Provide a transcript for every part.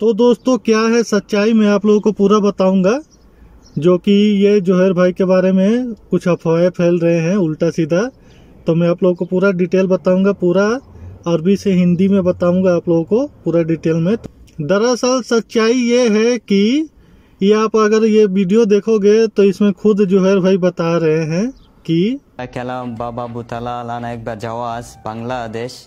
तो दोस्तों, क्या है सच्चाई मैं आप लोगों को पूरा बताऊँगा, जो कि ये जोहर भाई के बारे में कुछ अफवाहें फैल रहे हैं उल्टा सीधा। तो मैं आप लोगों को पूरा डिटेल बताऊँगा, पूरा अरबी से हिंदी में बताऊँगा आप लोगों को पूरा डिटेल में। दरअसल सच्चाई ये है कि ये आप अगर ये वीडियो देखोगे तो इसमें खुद जोहर भाई बता रहे हैं कि बाबा बुतला एक बार जवाज बांग्लादेश।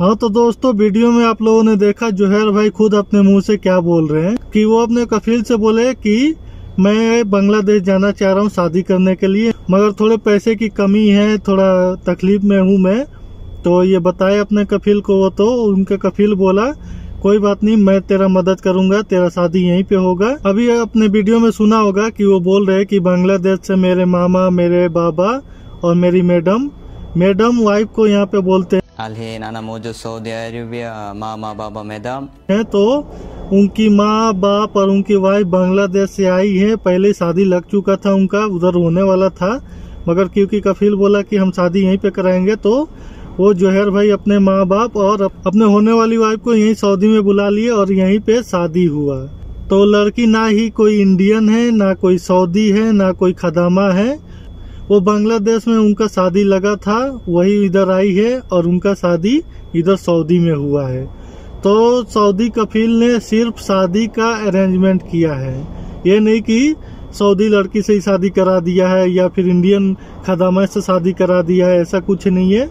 हाँ तो दोस्तों, वीडियो में आप लोगों ने देखा जोहर भाई खुद अपने मुँह से क्या बोल रहे हैं कि वो अपने कफिल से बोले कि मैं बांग्लादेश जाना चाह रहा हूँ शादी करने के लिए, मगर थोड़े पैसे की कमी है, थोड़ा तकलीफ़ में हूँ मैं। तो ये बताए अपने कफिल को वो तो उनके कफिल बोला, कोई बात नहीं, मैं तेरा मदद करूँगा, तेरा शादी यहीं पे होगा। अभी अपने वीडियो में सुना होगा कि वो बोल रहे हैं कि बांग्लादेश से मेरे मामा, मेरे बाबा और मेरी मैडम मैडम वाइफ को यहाँ पे बोलते अल्हे नाना मोजो सऊदी अरेबिया मामा बाबा मैदाम। है तो उनकी माँ, बाप और उनकी वाइफ बांग्लादेश से आई है। पहले शादी लग चुका था उनका, उधर होने वाला था। मगर क्योंकि कफील बोला कि हम शादी यहीं पे कराएँगे तो वो जोहर भाई अपने माँ, बाप और अपने होने वाली वाइफ को यहीं सऊदी में बुला लिए और यहीं पे शादी हुआ। तो लड़की ना ही कोई इंडियन है, ना कोई सऊदी है, ना कोई खदामा है। वो बांग्लादेश में उनका शादी लगा था, वही इधर आई है और उनका शादी इधर सऊदी में हुआ है। तो सऊदी कफील ने सिर्फ़ शादी का अरेंजमेंट किया है। ये नहीं कि सऊदी लड़की से ही शादी करा दिया है या फिर इंडियन खदामा से शादी करा दिया है, ऐसा कुछ नहीं है।